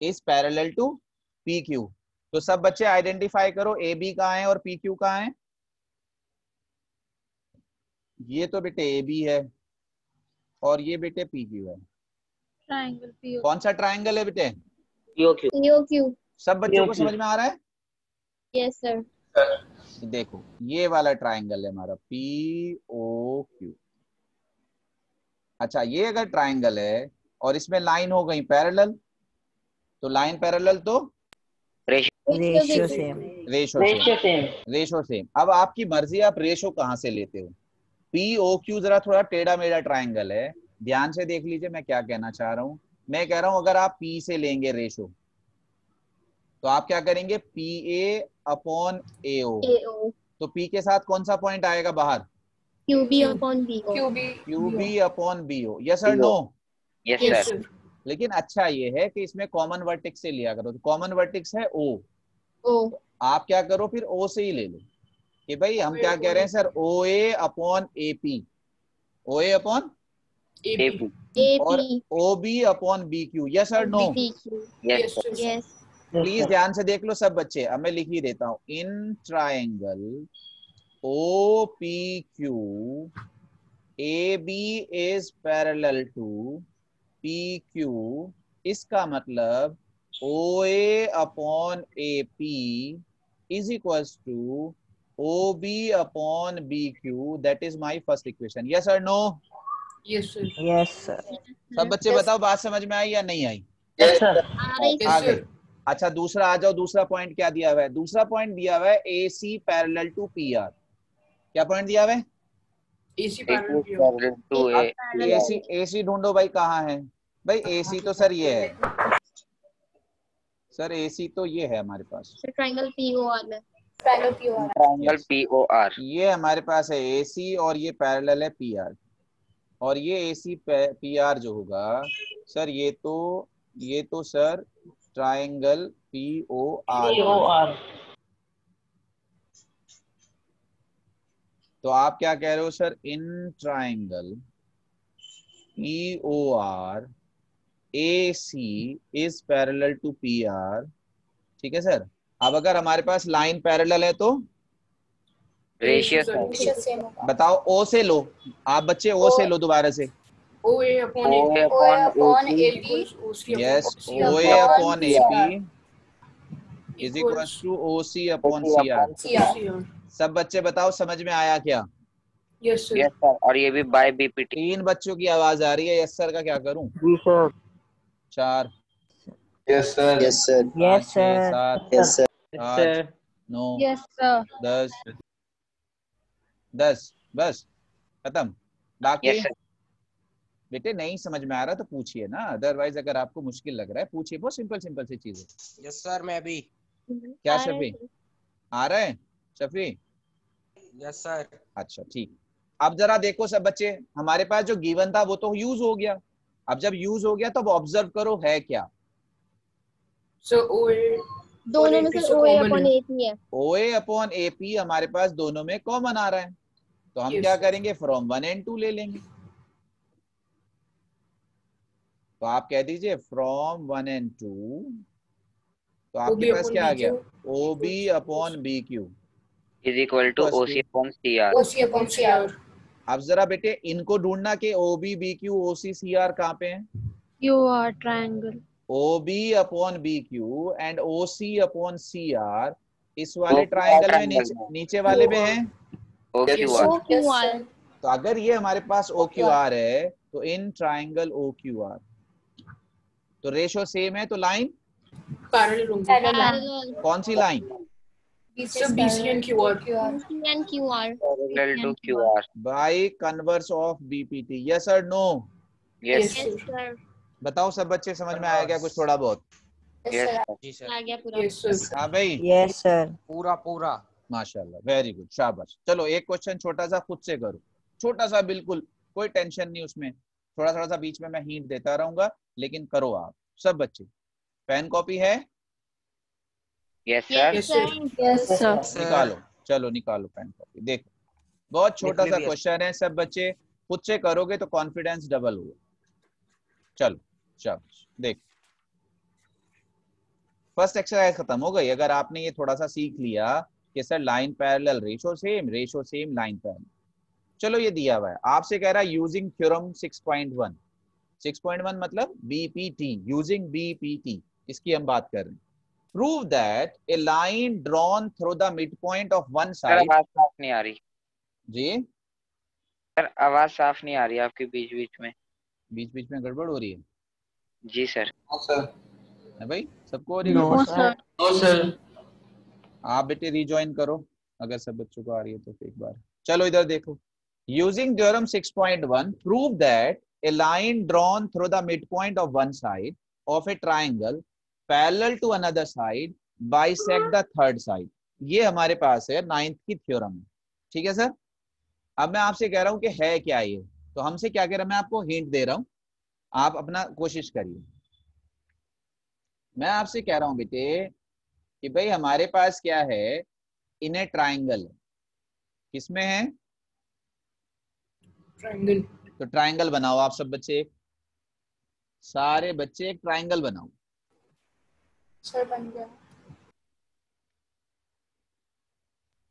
is parallel to P Q तो सब बच्चे आइडेंटिफाई करो ए बी कहाँ है और पी क्यू कहाँ है? ये तो बेटे ए बी है और ये बेटे पी क्यू है। PO. कौन सा ट्राइंगल है बेटे. सब बच्चों को समझ में आ रहा है? Yes, sir. देखो ये वाला ट्राइंगल है हमारा पी ओ क्यू अच्छा ये अगर ट्राइंगल है और इसमें लाइन हो गई पैरेलल तो लाइन पैरेलल तो? Ratio same ratio same ratio same अब आपकी मर्ज़ी आप रेशो कहाँ से लेते हो? पी ओ क्यू जरा थोड़ा टेढ़ा मेढ़ा ट्राइंगल है। ध्यान से देख लीजिए मैं क्या कहना चाह रहा हूँ। मैं कह रहा हूँ अगर आप पी से लेंगे रेशो तो आप क्या करेंगे? पी ए अपॉन ए ओ तो पी के साथ कौन सा पॉइंट आएगा बाहर? QB upon BO. QB. Q B upon B O yes और नो यस सर लेकिन अच्छा ये है कि इसमें कॉमन वर्टिक्स से लिया करो। तो कॉमन वर्टिक्स है ओ O. आप क्या करो? फिर ओ से ही ले लो। कि भाई हम क्या कह रहे हैं sir? O A upon A P O A upon और O B upon B Q yes और no BQ. Yes Yes, sir. Yes. Please ध्यान से देख लो सब बच्चे अब मैं लिख ही देता हूँ in triangle O P Q A B is parallel to P Q इसका मतलब O A upon A P is equal to O B upon B Q that is my first equation yes और no Yes, sir. Yes sir सब बच्चे yes. बताओ बात समझ में आई या नहीं आई यस सर आ रही आगे sir. अच्छा दूसरा आ जाओ दूसरा पॉइंट क्या दिया हुआ है? दूसरा पॉइंट दिया हुआ है A C parallel to P R क्या पॉइंट दिया हुआ है? AC AP parallel to A A C A C ढूंढो भाई कहाँ है? भाई ए सी तो सर ये है। सर ए सी तो ये है हमारे पास। triangle POR में. ट्रायंगल POR ये हमारे पास है ए सी और ये पैरेलल है पी आर और ये ए सी पी आर जो होगा सर ये तो ये तो sir triangle P O R तो आप क्या कह रहे हो sir? In triangle P O R A C is parallel to P R ठीक है सर? अब अगर हमारे पास लाइन पैरेलल है तो? रेशियो बताओ ओ से लो। आप बच्चे ओ से लो दोबारा से। OA upon AP yes upon equals CR. सब बच्चे बताओ समझ में आया क्या? Yes, sir. यस सर और ये भी बाय बीपीटी तीन बच्चों की आवाज़ आ रही है। यस सर का क्या करूँ? जी सर चार। Yes, sir. Yes, sir. पाँच, Yes, छह, sir. सात Yes, sir. आठ नौ Yes, sir. दस। दस। बस। खत्म। बाकी? यस सर बेटे नहीं समझ में आ रहा तो पूछिए ना अदरवाइज़ अगर आपको मुश्किल लग रहा है पूछिए बहुत सिंपल सिंपल सी चीज़ है Yes, sir. मैं भी. क्या है शफी आ रहा है शफी Yes, sir. अच्छा ठीक अब जरा देखो सब बच्चे हमारे पास जो गिवन था वो तो यूज़ हो गया अब जब यूज़ हो गया तो अब ऑब्ज़र्व करो है क्या So दोनों में से से OA है। AP है अपॉन ए पी हमारे पास दोनों में कॉमन आ रहा है तो हम Yes. क्या करेंगे फ्रॉम वन एंड टू ले लेंगे तो आप कह दीजिए फ्रॉम वन एंड टू तो आपके पास क्या आ गया? O B upon B Q is equal to Plus C. Upon upon CR. अब जरा बेटे इनको ढूंढना कि O B B Q O C C R कहाँ पे है? QR triangle. O B upon B Q and O C upon C R इस वाले ट्राइंगल में नीचे नीचे वाले में है? ओ क्यू. आर तो अगर ये हमारे पास ओ क्यू आर है तो in triangle O Q R तो रेशो सेम है तो लाइन कौन सी line by converse of BPT yes और नो यस बताओ सब बच्चे समझ में आया क्या? कुछ थोड़ा बहुत। जी sir. आ गया पूरा। Yes, sir. हाँ भाई? Yes, sir. पूरा पूरा. माशाल्लाह वेरी गुड शाबाश। चलो एक क्वेश्चन छोटा सा खुद से करो। छोटा सा बिल्कुल कोई टेंशन नहीं उसमें। थोड़ा थोड़ा सा बीच में मैं हिंट देता रहूँगा लेकिन करो आप। सब बच्चे। पेन कॉपी है? Yes yes sir Yes, sir. Yes sir. Sir. निकालो। चलो निकालो पेन कॉपी देखो। बहुत छोटा सा क्वेश्चन है। सब बच्चे। खुद से करोगे तो कॉन्फिडेंस डबल होगा। चलो चलो देख। फ़र्स्ट एक्सरसाइज खत्म हो गई। अगर आपने ये थोड़ा सा सीख लिया कि sir line parallel ratio same ratio same line parallel चलो ये दिया हुआ है। आपसे कह रहा है यूजिंग थ्योरम 6.1 6.1 मतलब बीपीटी यूजिंग बीपीटी इसकी हम बात कर रहे हैं। Prove that a line drawn through the mid point of one side आवाज़ साफ़ नहीं आ रही। जी? सर आवाज़ साफ़ नहीं आ रही आपके बीच बीच में। बीच बीच में गड़बड़ हो रही है? जी सर। No, है भाई? सबको हो रही है. No, sir. आप बेटे रिज्वाइन करो। अगर सब बच्चों को आ रही है तो एक बार। चलो इधर देखो। Using theorem 6.1 prove that a line drawn through the mid point of one side of a triangle parallel to another side bisect the third ये हमारे पास है नाइन्थ की थ्योरम ठीक है सर अब मैं आपसे कह रहा हूँ कि है क्या ये? तो क्या कह रहा है? मैं आपको हिंट दे रहा हूँ। आप अपना कोशिश करिए। मैं आपसे कह रहा हूँ, बेटे, कि भाई हमारे पास क्या है? इन ए ट्राइंगल किसमें है? Triangle. तो ट्राइंगल बनाओ आप सब बच्चे एक। सारे बच्चे एक ट्राइंगल बनाओ। सर बन गया।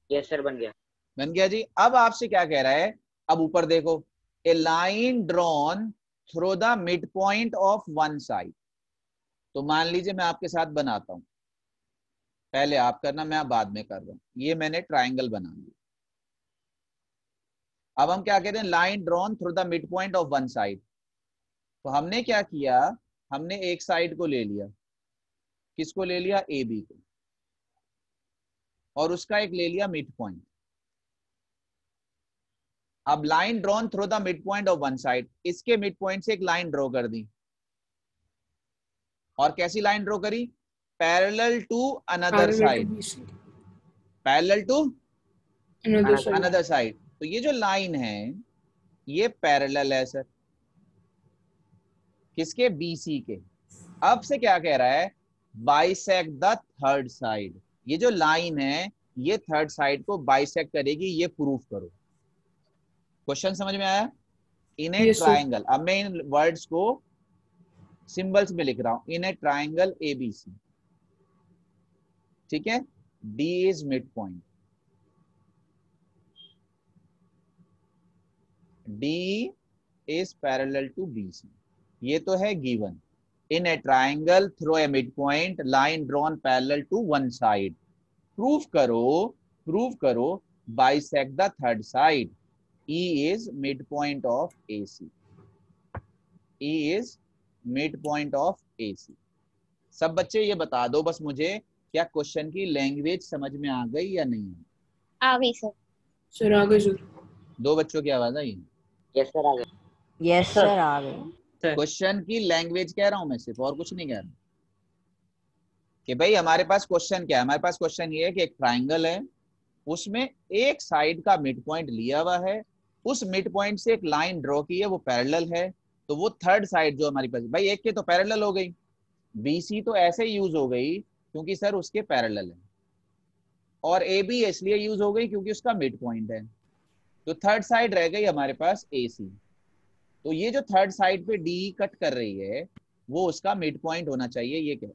यस सर बन गया। बन गया जी। अब आपसे क्या कह रहा है? अब ऊपर देखो। A line drawn through the mid point of one side तो मान लीजिए मैं आपके साथ बनाता हूँ। पहले आप करना मैं बाद में कर रहा हूँ। ये मैंने ट्राइंगल बना लिया अब हम क्या कहते हैं? Line drawn through the mid point of one side तो हमने क्या किया? हमने एक साइड को ले लिया। किसको ले लिया? ए बी को। और उसका एक ले लिया मिड पॉइंट अब line drawn through the mid point of one side इसके मिड पॉइंट से एक लाइन ड्रॉ कर दी। और कैसी लाइन ड्रॉ करी? Parallel to another side. Parallel to another side तो ये जो लाइन है ये पैरेलल है सर किसके? बीसी के. अब से क्या कह रहा है? बाइसेक द थर्ड साइड ये जो लाइन है ये थर्ड साइड को बाइसेक करेगी ये प्रूफ करो. क्वेश्चन समझ में आया? इन ए ट्राइंगल अब मैं इन वर्ड्स को सिंबल्स में लिख रहा हूँ. इन ए ट्राइंगल एबीसी ठीक है? D is mid point D is parallel to BC ये तो है given in a triangle through a mid point line drawn parallel to one side proof करो प्रूफ करो bisect the third side E is midpoint of AC. E is midpoint of AC. सब बच्चे ये बता दो बस मुझे क्या क्वेश्चन की लैंग्वेज समझ में आ गई या नहीं? आ गई सर सर आ गए सर दो बच्चों की आवाज़ आई? यस सर आ गए। Yes, sir. आ गई क्वेश्चन की लैंग्वेज कह रहा हूँ मैं सिर्फ़ और कुछ नहीं कह रहा। कि भाई हमारे पास क्वेश्चन क्या है? हमारे पास क्वेश्चन ये है कि एक ट्राइंगल है उसमें एक साइड का मिड पॉइंट लिया हुआ है उस मिड पॉइंट से एक लाइन ड्रॉ की है वो पैरेलल है तो वो थर्ड साइड जो हमारी पास भाई एक के तो पैरेलल हो गई। बीसी तो ऐसे यूज़ हो गई क्योंकि सर उसके पैरेलल है। और ए बी इसलिए यूज़ हो गई क्योंकि उसका मिड पॉइंट है। तो थर्ड साइड रह गई हमारे पास ए सी तो ये जो थर्ड साइड पे डी कट कर रही है वो उसका मिड पॉइंट होना चाहिए ये क्या?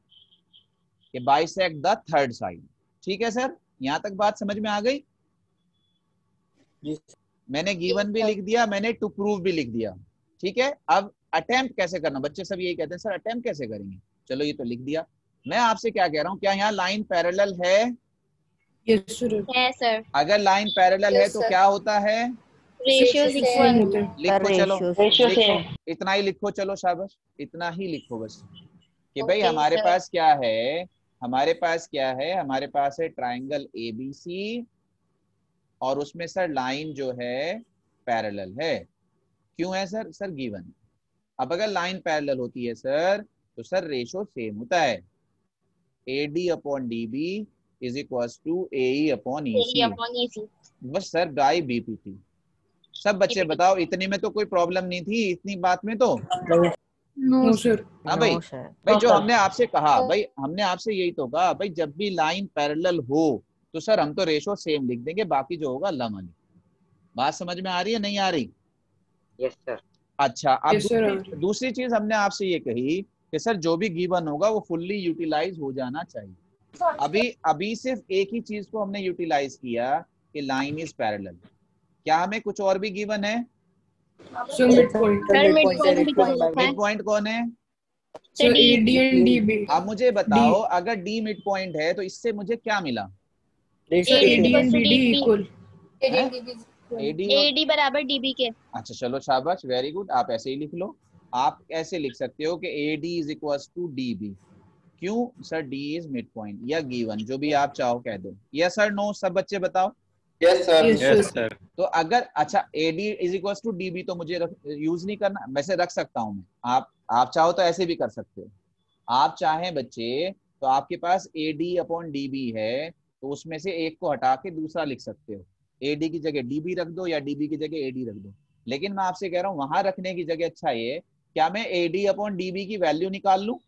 कि बाइसेक्ट द थर्ड साइड ठीक है सर यहाँ तक बात समझ में आ गई? मैंने गिवन भी लिख दिया मैंने टू प्रूव भी लिख दिया। ठीक है? अब अटेम्प्ट कैसे करना? बच्चे सब यही कहते हैं सर अटेम्प्ट कैसे करेंगे? चलो ये तो लिख दिया। मैं आपसे क्या कह रहा हूँ क्या यहाँ लाइन पैरेलल है? यस सर है सर अगर लाइन पैरेलल है तो क्या होता है? रेशियो सेम इक्वल होता लिखो चलो। लिखो। इतना ही लिखो चलो शाबाश। इतना ही लिखो बस। कि भाई Okay, हमारे sir. पास क्या है? हमारे पास क्या है? हमारे पास है ट्राइंगल एबीसी और उसमें सर लाइन जो है पैरेलल है। क्यों है सर सर गिवन अब अगर लाइन पैरेलल होती है सर तो सर रेशो सेम होता है। A D upon D B is equal to A upon E बस सर बाई बीपीटी सब बच्चे BPT. बताओ इतने में तो कोई प्रॉब्लम नहीं थी इतनी बात में तो? नो सर हाँ भाई भाई जो हमने आपसे कहा भाई हमने आपसे यही तो कहा भाई जब भी लाइन पैरेलल हो तो सर हम तो रेशो सेम लिख देंगे बाकी जो होगा अल्लाह बात समझ में आ रही है नहीं आ रही? यस सर अच्छा अब Yes, दूसरी, दूसरी चीज़ हमने आपसे ये कही कि सर जो भी गिवन होगा वो फुल्ली यूटिलाइज हो जाना चाहिए। अभी अभी सिर्फ़ एक ही चीज़ को हमने यूटिलाइज किया कि लाइन इज़ पैरेलल क्या हमें कुछ और भी गिवन है? Mid point sir mid point भी मिड पॉइंट कौन है? Sir A D and D B अब मुझे बताओ अगर डी मिड पॉइंट है तो इससे मुझे क्या मिला? एंड एडी बराबर डीबी के अच्छा चलो शाबाश वेरी गुड आप ऐसे ही लिख लो. आप ऐसे लिख सकते हो कि A D is equal to D B क्यों sir D is mid point या गिवन जो भी आप चाहो कह दो। यस सर नो सब बच्चे बताओ। यस सर यस सर तो अगर अच्छा A D is equal to D B तो मुझे यूज़ नहीं करना। वैसे रख सकता हूँ मैं। आप आप चाहो तो ऐसे भी कर सकते हो। आप चाहें बच्चे तो आपके पास A D upon D B है तो उसमें से एक को हटा के दूसरा लिख सकते हो। ए डी की जगह डी बी रख दो या डी बी की जगह ए डी रख दो। लेकिन मैं आपसे कह रहा हूँ वहाँ रखने की जगह अच्छा ये क्या मैं A D upon D B की वैल्यू निकाल लूँ?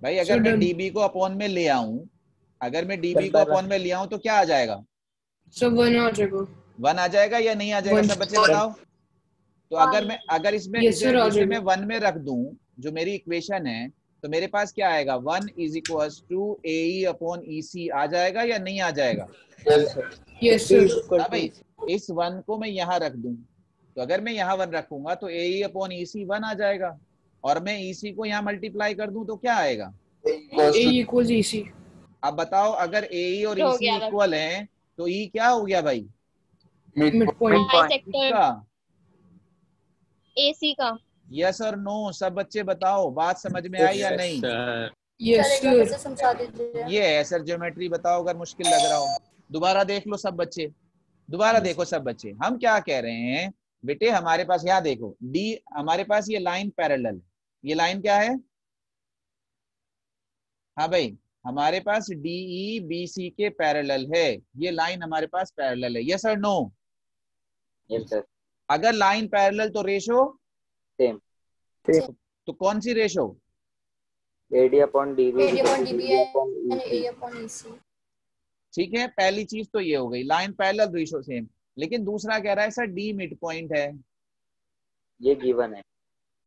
भाई अगर Sir, मैं डीबी को अपॉन में ले आऊँ अगर मैं डी बी को अपॉन में ले आऊँ तो क्या आ जाएगा? सर वन आ जाएगा। वन आ जाएगा या नहीं आ जाएगा? सब बच्चे बताओ। तो अगर मैं अगर इसमें Yes, इसे मैं वन में रख दूँ जो मेरी इक्वेशन है तो मेरे पास क्या आएगा? One is equal to A upon E C आ जाएगा या नहीं आ जाएगा? यस सर हाँ भाई इस वन को मैं यहाँ रख दूँ। तो अगर मैं यहाँ वन रखूँगा तो ए अपॉन ई सी वन आ जाएगा। और मैं ई सी को यहाँ मल्टीप्लाई कर दूँ तो क्या आएगा? ए ई सी अब बताओ अगर ए और हो ई सी इक्वल है तो ई क्या हो गया भाई? मिड पॉइंट का। एसी का। यस और नो सब बच्चे बताओ बात समझ में आई या नहीं? यस ये है सर ज्योमेट्री बताओ अगर मुश्किल लग रहा हो। दोबारा देख लो सब बच्चे। दोबारा देखो सब बच्चे। हम क्या कह रहे हैं? बेटे हमारे पास यहाँ देखो डी हमारे पास ये लाइन पैरेलल है। ये लाइन क्या है? हाँ भाई हमारे पास डीई बी सी के पैरेलल है। ये लाइन हमारे पास पैरेलल है। Yes sir no yes sir अगर लाइन पैरेलल तो रेशो सेम तो, तो कौन सी रेशो. A upon EC. ठीक है पहली चीज़ तो ये हो गई। लाइन पैरेलल रेशो सेम लेकिन दूसरा कह रहा है सर डी मिड पॉइंट है। ये गिवन है।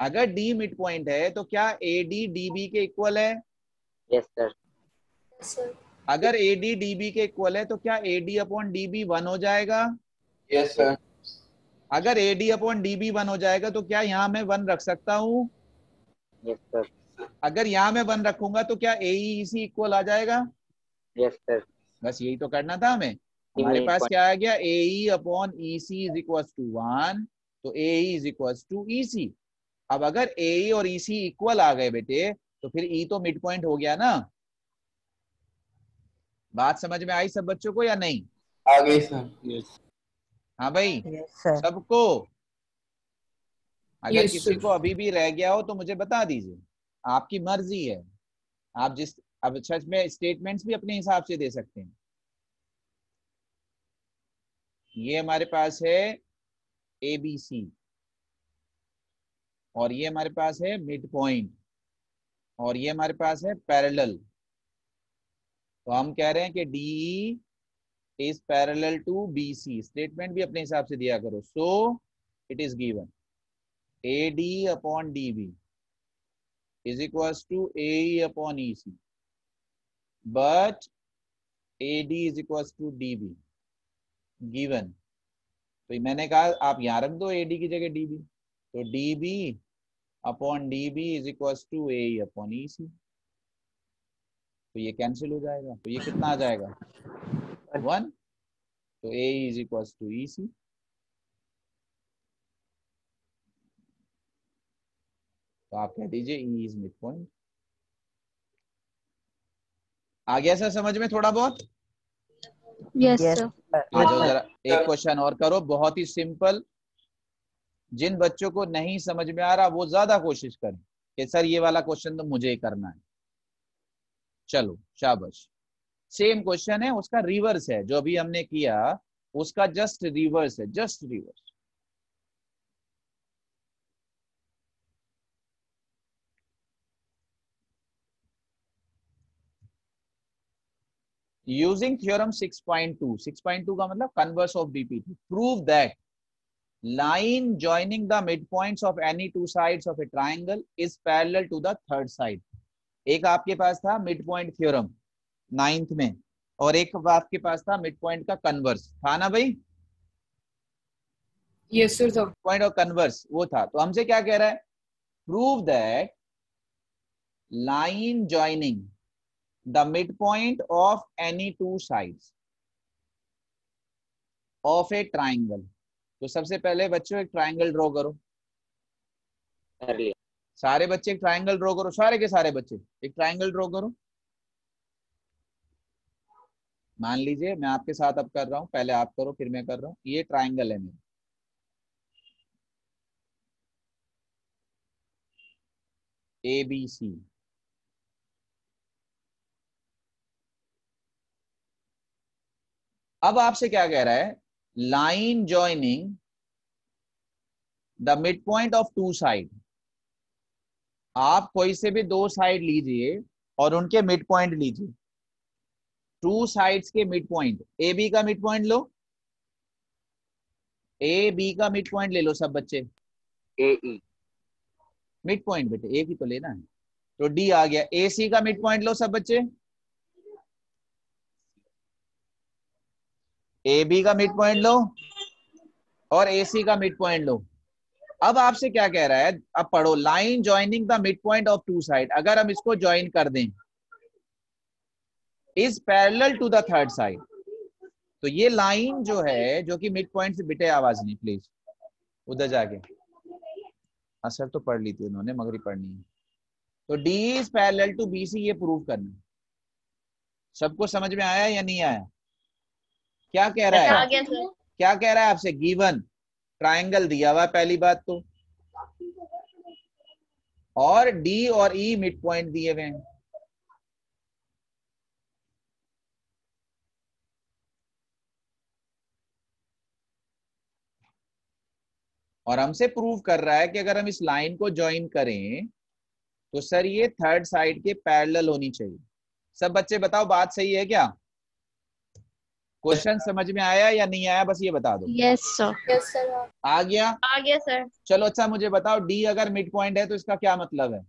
अगर डी मिड पॉइंट है तो क्या ए डी डी बी के इक्वल है? Yes sir Yes, sir. अगर ए डी डी बी के इक्वल है तो क्या A D upon D B one हो जाएगा? यस सर अगर A D upon D B one हो जाएगा तो क्या यहाँ मैं वन रख सकता हूँ? यस सर अगर यहाँ मैं वन रखूँगा तो क्या ए सी इक्वल आ जाएगा? यस सर बस यही तो करना था हमें। हमारे पास क्या आ गया? A upon E C is equal to one तो A is equal to E C अब अगर ए और ई सी इक्वल आ गए बेटे तो फिर ई तो मिड पॉइंट हो गया ना? बात समझ में आई सब बच्चों को या नहीं? आ गई सर हाँ भाई सबको? अगर Yes, किसी को अभी भी रह गया हो तो मुझे बता दीजिए। आपकी मर्ज़ी है। आप जिस अब सच में स्टेटमेंट्स भी अपने हिसाब से दे सकते हैं। ये हमारे पास है ए बी सी और ये हमारे पास है मिड पॉइंट और ये हमारे पास है पैरेलल तो हम कह रहे हैं कि D is parallel to B C statement भी अपने हिसाब से दिया करो. So it is given A D upon D B is equals E C but A D is is to D B given तो मैंने कहा, आप यहाँ रख दो ए डी की जगह डी बी तो DB upon D B is is to A upon E C. तो ये कैंसिल हो जाएगा। तो ये कितना आ जाएगा? वन। तो AE is equals to EC. तो आप कह दीजिए ई इज़ मिड पॉइंट। आ गया सर समझ में थोड़ा बहुत? यस यस सर आ जाओ जरा एक क्वेश्चन और करो बहुत ही सिंपल। जिन बच्चों को नहीं समझ में आ रहा, वो ज़्यादा कोशिश करें कि, सर, ये वाला क्वेश्चन तो मुझे ही करना है। चलो, शाबाश। सेम क्वेश्चन है, उसका रिवर्स है। जो अभी हमने किया, उसका जस्ट रिवर्स है जस्ट रिवर्स using theorem 6.2 6.2 का मतलब converse of bpt prove that line joining the midpoints of any two sides of a triangle is parallel to the third side एक आपके पास था मिड पॉइंट थ्योरम नाइन्थ में और एक आपके पास था मिड पॉइंट का कन्वर्स था ना भाई Yes, sir. sir. पॉइंट और कन्वर्स वो था तो हमसे क्या कह रहा है prove that line joining the midpoint of any two sides of a triangle तो सबसे पहले बच्चों एक ट्राइंगल ड्रॉ करो। कर लिया सारे बच्चे एक ट्राइंगल ड्रॉ करो सारे के सारे बच्चे एक ट्राइंगल ड्रॉ करो। मान लीजिए मैं आपके साथ अब कर रहा हूँ पहले आप करो फिर मैं कर रहा हूँ। ये ट्राइंगल है मेरा। ए बी सी अब आपसे क्या कह रहा है? Line joining the mid point of two side आप कोई से भी दो साइड लीजिए और उनके मिड पॉइंट लीजिए। टू साइड्स के मिड पॉइंट ए बी का मिड पॉइंट लो। ए बी का मिड पॉइंट ले लो सब बच्चे। ए ई मिड पॉइंट बेटे ए ही तो लेना है। तो डी आ गया। ए सी का मिड पॉइंट लो सब बच्चे। ए बी का मिड पॉइंट लो और ए सी का मिड पॉइंट लो। अब आपसे क्या कह रहा है? अब पढ़ो। Line joining the mid point of two side अगर हम इसको ज्वाइन कर दें is parallel to the third side तो ये लाइन जो है, जो कि मिड पॉइंट से बिटे आवाज़ नहीं प्लीज़ उधर जाके। असर तो पढ़ ली थी उन्होंने, मगरी पढ़नी है। तो D is parallel to B C ये प्रूव करना। सबको समझ में आया या नहीं आया? क्या कह रहा आ है क्या कह रहा है आपसे? गिवन ट्रायंगल दिया हुआ पहली बात तो। और डी और ई मिड पॉइंट दिए हुए हैं। और हमसे प्रूव कर रहा है कि अगर हम इस लाइन को ज्वाइन करें तो सर ये थर्ड साइड के पैरेलल होनी चाहिए। सब बच्चे बताओ बात सही है क्या? क्वेश्चन समझ में आया या नहीं आया? बस ये बता दो। Yes, sir. यस सर आ गया? आ गया सर चलो अच्छा मुझे बताओ डी अगर मिड पॉइंट है तो इसका क्या मतलब है?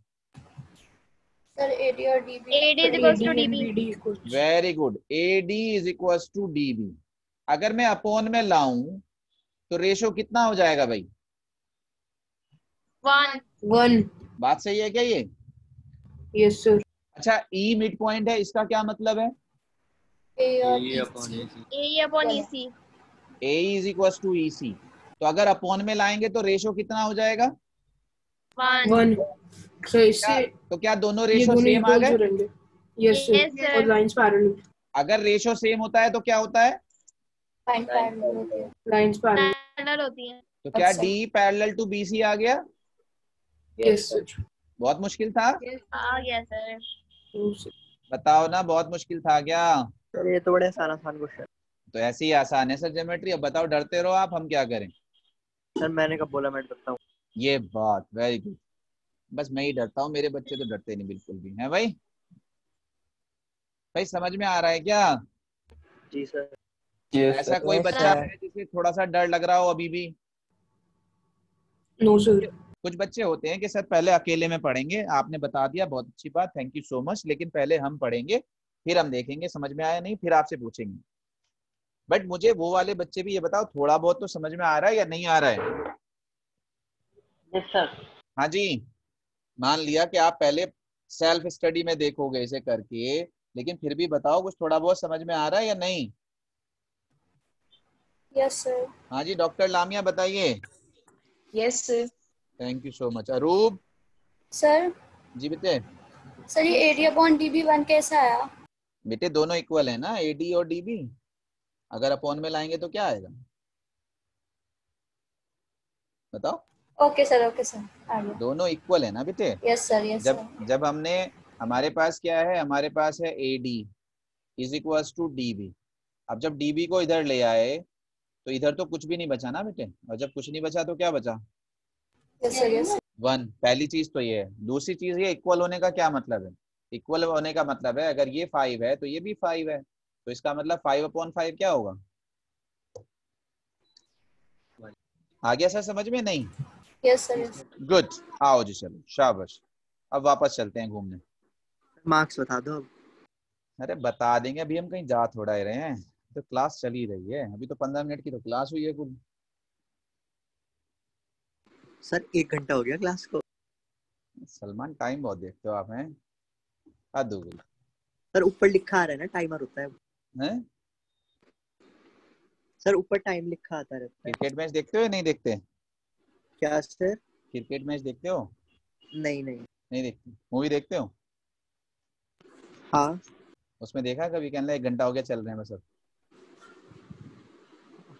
सर एडी और DB AD is equals to DB. Very good A D is equal to D B अगर मैं अपोन में लाऊं तो रेशो कितना हो जाएगा भाई? One. वन बात सही है क्या ये? यस yes, सर अच्छा ई मिड पॉइंट है इसका क्या मतलब है? A is equal to E C तो अगर अपोन में लाएँगे तो रेशो कितना हो जाएगा? वन इससे तो क्या दोनों रेशो सेम आ गए? Yes Yes, sir sir. और लाइंस पैरेलल अगर रेशो सेम होता है तो क्या होता है? हैं। लाइंस पैरेलल होती हैं. तो क्या। D parallel to B C आ गया? यस बहुत मुश्किल था? आ गया सर. बताओ ना बहुत मुश्किल था क्या? सर ये तो बड़े आसान आसान क्वेश्चन तो ऐसे ही आसान है सर ज्योमेट्री अब बताओ डरते रहो आप हम क्या करें? सर मैंने कब बोला मैं डरता हूँ। ये बात वेरी गुड बस मैं ही डरता हूँ मेरे बच्चे तो डरते नहीं बिल्कुल भी। है भाई? भाई समझ में आ रहा है क्या? जी सर। ऐसा कोई बच्चा है जिसे थोड़ा सा डर लग रहा हो अभी भी? नो सर कुछ बच्चे होते हैं कि सर पहले अकेले में पढ़ेंगे। आपने बता दिया बहुत अच्छी बात थैंक यू सो मच लेकिन पहले हम पढ़ेंगे। फिर हम देखेंगे समझ में आया? नहीं फिर आपसे पूछेंगे। बट मुझे वो वाले बच्चे भी ये बताओ थोड़ा बहुत तो समझ में आ रहा है या नहीं आ रहा है? यस सर हाँ जी। मान लिया कि आप पहले सेल्फ स्टडी में देखोगे इसे करके लेकिन फिर भी बताओ कुछ थोड़ा बहुत समझ में आ रहा है या नहीं? यस सर हाँ जी डॉक्टर लामिया बताइए। Yes sir thank you so much Arup sir जी बेटे सर ये एडी अपॉन डीबी वन कैसा आया? बेटे दोनों इक्वल है ना एडी और डीबी अगर अपॉन में लाएँगे तो क्या आएगा? बताओ। ओके सर ओके सर दोनों इक्वल है ना बेटे? यस सर यस जब सर जब हमने हमारे पास क्या है? हमारे पास है A D is equal to D B अब जब डी बी को इधर ले आए तो इधर तो कुछ भी नहीं बचा ना बेटे? और जब कुछ नहीं बचा तो क्या बचा? यस सर यस वन पहली चीज़ तो ये है। दूसरी चीज़ ये इक्वल होने का क्या मतलब है? इक्वल होने का मतलब है अगर ये फाइव है तो ये भी फाइव है। तो इसका मतलब फाइव अपॉन फाइव क्या होगा? आ गया सर समझ में नहीं? यस सर गुड आओ जी चलो। शाबाश। अब वापस चलते हैं घूमने। मार्क्स बता दो अरे बता देंगे। अभी हम कहीं जा थोड़ा ही रहे हैं। तो क्लास चल ही रही है। अभी तो पंद्रह मिनट की तो क्लास हुई है कुल सर एक घंटा हो गया क्लास को। सलमान टाइम बहुत देखते हो आप हैं? हद हो गई। सर ऊपर लिखा आ रहा है ना टाइमर होता है हैं? सर ऊपर टाइम लिखा आता रहता है। क्रिकेट मैच देखते हो या नहीं देखते? क्या सर? क्रिकेट मैच देखते हो? नहीं नहीं। नहीं देखते। मूवी देखते हो? हाँ। उसमें देखा कभी? कहने एक घंटा हो गया चल रहे हैं बस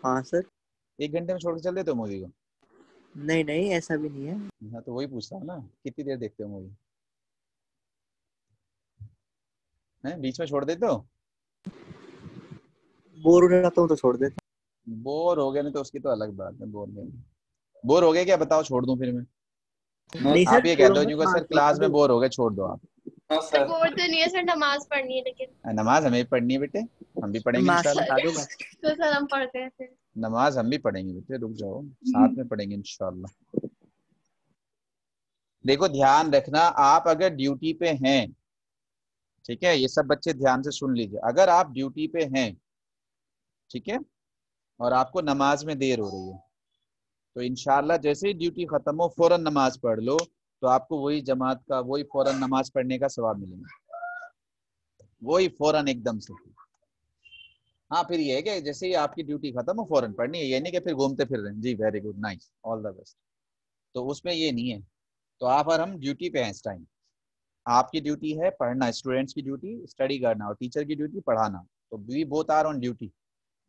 हाँ सर। एक घंटे में छोड़ के चल देते हो मूवी को? नहीं नहीं ऐसा भी नहीं है। हाँ तो वही पूछता हूँ ना कितनी देर देखते हो मूवी हैं? बीच में छोड़ देते हो? बोर हो जाता हूँ तो छोड़ देता बोर हो गए नहीं तो उसकी तो अलग बात है बोर नहीं। बोर हो गए क्या? बताओ छोड़ दूँ फिर मैं। नहीं आप सर ये कह दो छोड़ो सर क्लास में बोर हो गए छोड़ दो आप। हाँ सर। बोर तो नहीं है सर नमाज़ पढ़नी है लेकिन। नमाज़ हमें भी पढ़नी है बेटे हम भी पढ़ेंगे इंशाल्लाह। तो सर हम पढ़ते हैं फिर। नमाज़ हम भी पढ़ेंगे बेटे रुक जाओ साथ में पढ़ेंगे इंशाल्लाह। देखो ध्यान रखना आप अगर ड्यूटी पे हैं ठीक है? ये सब बच्चे ध्यान से सुन लीजिए। अगर आप ड्यूटी पे हैं, ठीक है? और आपको नमाज़ में देर हो रही है तो इंशाल्लाह जैसे ही ड्यूटी खत्म हो, फ़ौरन नमाज़ पढ़ लो तो आपको वही जमात का, वही फ़ौरन नमाज़ पढ़ने का सवाब मिलेगा। वही फ़ौरन एकदम से। हाँ फिर ये है कि जैसे ही आपकी ड्यूटी खत्म हो, फ़ौरन पढ़नी है। ये नहीं कि फिर घूमते फिर रहे। हैं। जी very good nice all the best तो उसमें ये नहीं है। तो आप और हम ड्यूटी पे हैं इस टाइम आपकी ड्यूटी है पढ़ना, स्टूडेंट्स की ड्यूटी, स्टडी करना और टीचर की ड्यूटी पढ़ाना। तो we both are on duty.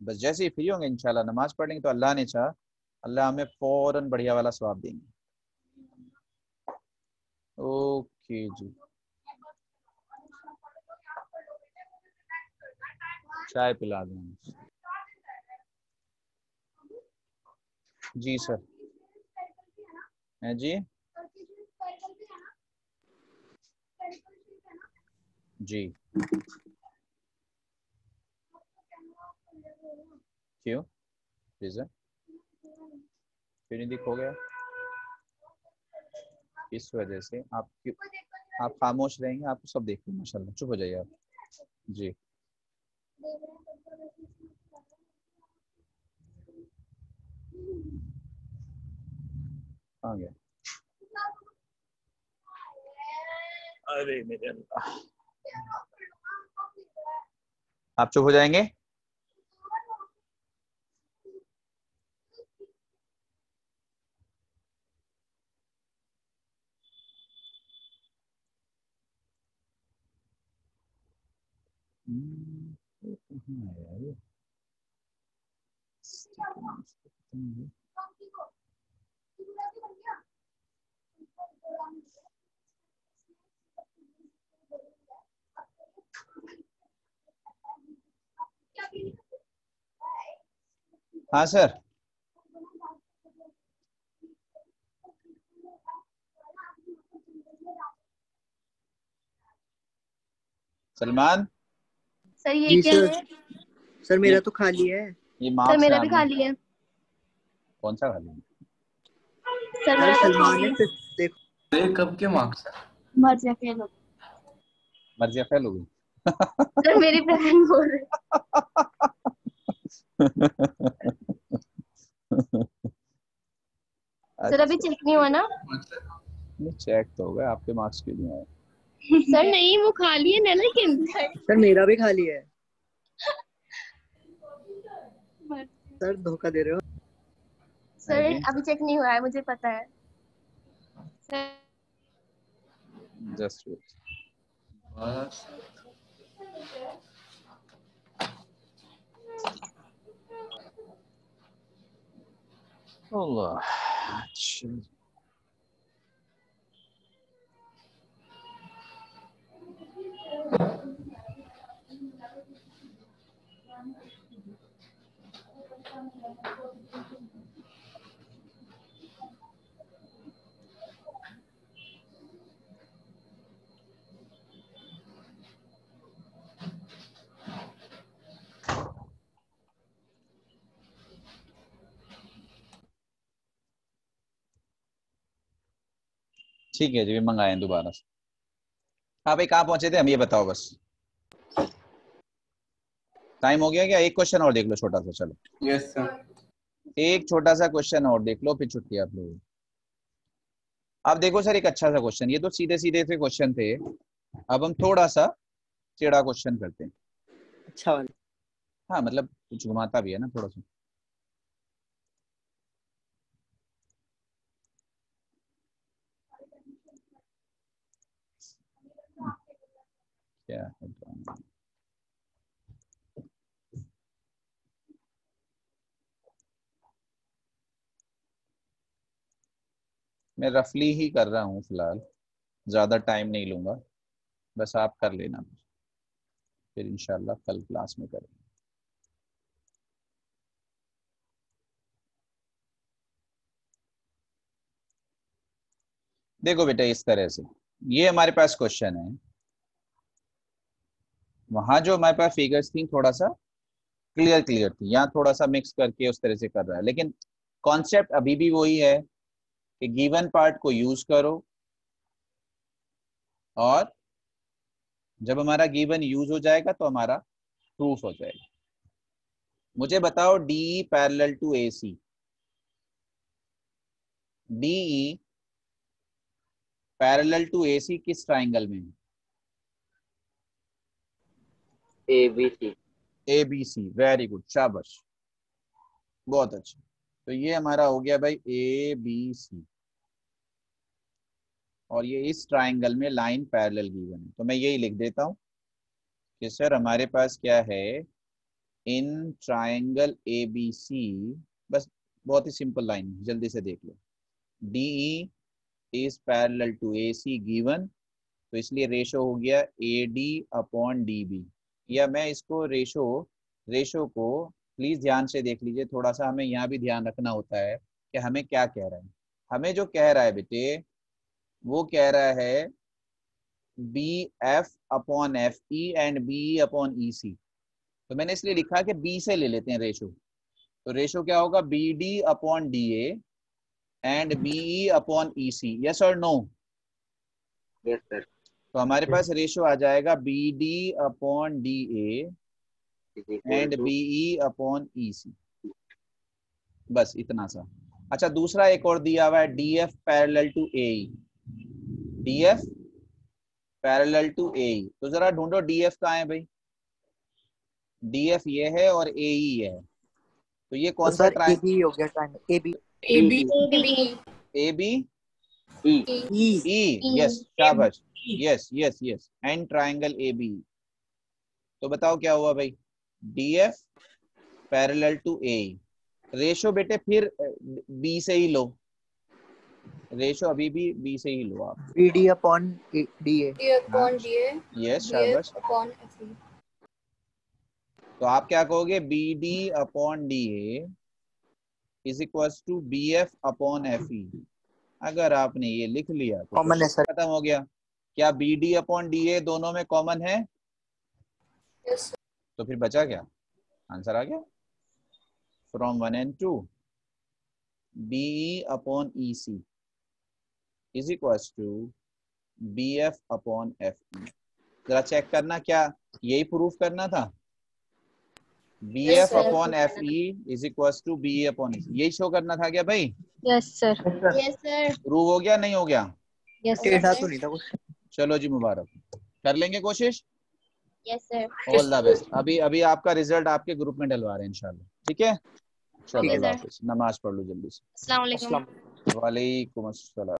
बस जैसे ही फ्री होंगे, इंशाल्लाह नमाज़ पढ़ेंगे तो अल्लाह ने चाह, अल्लाह हमें फ़ौरन बढ़िया वाला स्वाब देंगे। ओके जी। चाय पिला दें जी सर। जी? जी। क्यों रीजन क्यों नहीं दिख हो गया इस वजह से आप आप खामोश रहेंगे, आपको सब देखते हैं माशाल्लाह चुप हो जाइए आप। जी। आ गया। अरे मेरे अल्लाह। आप चुप हो जाएँगे हम्म, ये कहाँ है सर। सलमान? सर ये क्या सर। है? सर मेरा तो खाली है। ये सर मेरा भी खाली है। कौन सा खाली है? सर मेरा तो सलमान है है। देखो। ये कब के मार्क्स है? मर फेल हो मर्जिया फेल हो गई सर मेरी बहन बोल रही। सर अभी चेक नहीं हुआ ना? नहीं चेक तो होगा आपके मार्क्स क्यों नहीं आए। सर नहीं वो खाली है ना लेकिन सर मेरा भी खाली है। सर धोखा दे रहे हो। सर अभी चेक नहीं हुआ है मुझे पता है। सर जस्ट वेट बस अल्लाह ठीक है जी मंगाए दोबारा से। हाँ भाई कहाँ पहुँचे थे हम ये बताओ बस। टाइम हो गया क्या? एक क्वेश्चन और देख लो छोटा सा चलो। यस सर एक छोटा सा क्वेश्चन और देख लो फिर छुट्टी आप लोग अब देखो सर एक अच्छा सा क्वेश्चन ये तो सीधे सीधे से क्वेश्चन थे। अब हम थोड़ा सा टेढ़ा क्वेश्चन करते हैं। अच्छा वाला। हाँ मतलब कुछ घुमाता भी है ना थोड़ा सा। क्या है? मैं रफली ही कर रहा हूँ फ़िलहाल। ज़्यादा टाइम नहीं लूँगा। बस आप कर लेना। फिर इनशाला कल क्लास में करेंगे। देखो बेटा, इस तरह से। ये हमारे पास क्वेश्चन है। वहाँ जो हमारे पास फिगर्स थी थोड़ा सा क्लियर क्लियर थी यहाँ थोड़ा सा मिक्स करके उस तरह से कर रहा है। लेकिन कॉन्सेप्ट अभी भी वही है कि गिवन पार्ट को यूज़ करो और जब हमारा गिवन यूज़ हो जाएगा तो हमारा प्रूफ हो जाएगा। मुझे बताओ D parallel to A C D parallel to A C किस ट्राइंगल में है? A B C A B C very good शाबाश। बहुत अच्छा। तो ये हमारा हो गया भाई ए बी सी और ये इस ट्राइंगल में लाइन पैरेलल गिवन है तो मैं यही लिख देता हूँ कि सर हमारे पास क्या है? इन ट्राइंगल ए बी सी बस बहुत ही सिंपल लाइन है। जल्दी से देख लो। D E is parallel to A C given तो इसलिए रेशो हो गया A D upon D B या मैं इसको रेशो रेशो को प्लीज़ ध्यान से देख लीजिए। थोड़ा सा हमें यहाँ भी ध्यान रखना होता है कि हमें क्या कह रहा है। हमें जो कह रहा है बेटे, वो कह रहा है B F upon F E and B upon E C तो मैंने इसलिए लिखा कि बी से ले लेते हैं रेशो तो रेशो क्या होगा? B D upon D A and B upon E C yes और नो यस सर तो हमारे पास रेशो आ जाएगा B D upon D A and B E upon E C बस इतना सा। अच्छा दूसरा एक और दिया हुआ है D F parallel to A D F parallel to A तो जरा ढूंढो डी एफ़ कहाँ है भाई? डी एफ़ ये है और ए ये है। तो ये कौन तो सा ट्राइंगल बी हो गया triangle A B A B B A B E E yes शाबाश। Yes yes yes and triangle A B तो बताओ क्या हुआ भाई? D F parallel to A ratio बेटे फिर बी से ही लो। रेशो अभी भी बी से ही लो आप। B D upon D A D upon D A yes शाबाश अपॉन एफ़ तो आप क्या कहोगे? B D upon D A is equal to B F upon F E अगर आपने ये लिख लिया तो खत्म हो गया। क्या B D upon D A दोनों में कॉमन है? यस तो फिर बचा क्या? आंसर आ गया? From one and two B upon E C is equal to B F upon F E जरा चेक करना क्या? यही प्रूफ करना था? B F upon F E is equal to B upon यही शो करना था क्या भाई? Yes sir yes sir prove हो गया? नहीं हो गया? यस टेढ़ा तो नहीं था कुछ। चलो जी मुबारक। कर लेंगे कोशिश? Yes sir all the best अभी अभी आपका रिज़ल्ट आपके ग्रुप में डलवा रहे हैं इंशाल्लाह। ठीक है? चलो नमाज़ पढ़ लो जल्दी से। वालेकुम वालेकुम अस्सलाम।